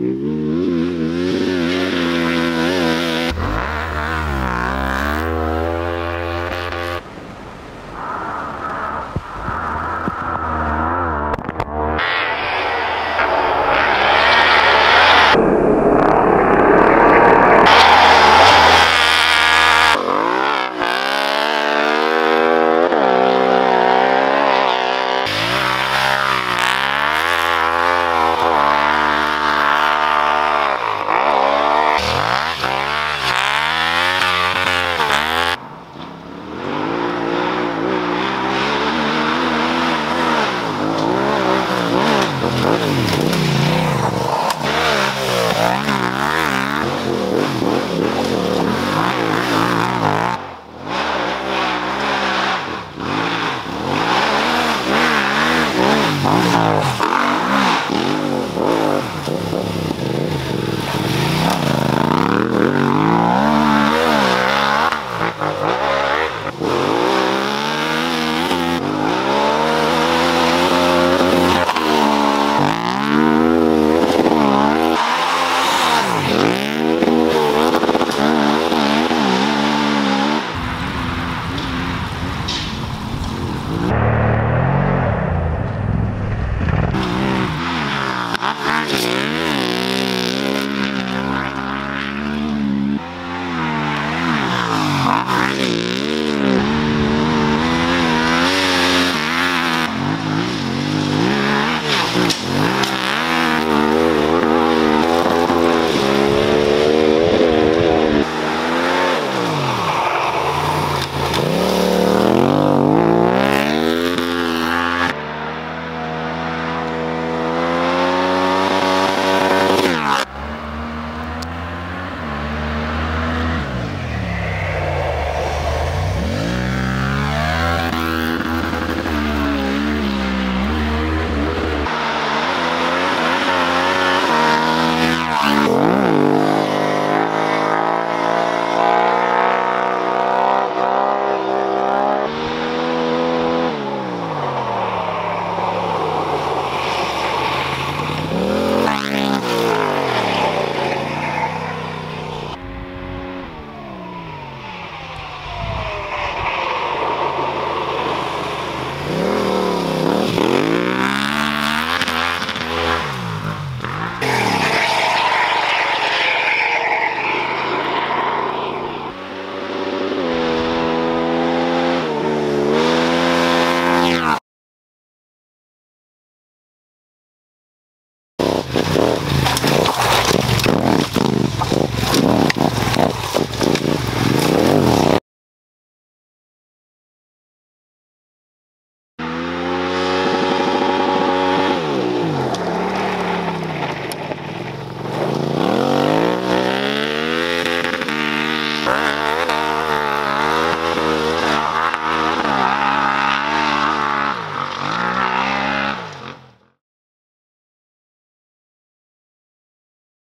Mm-hmm.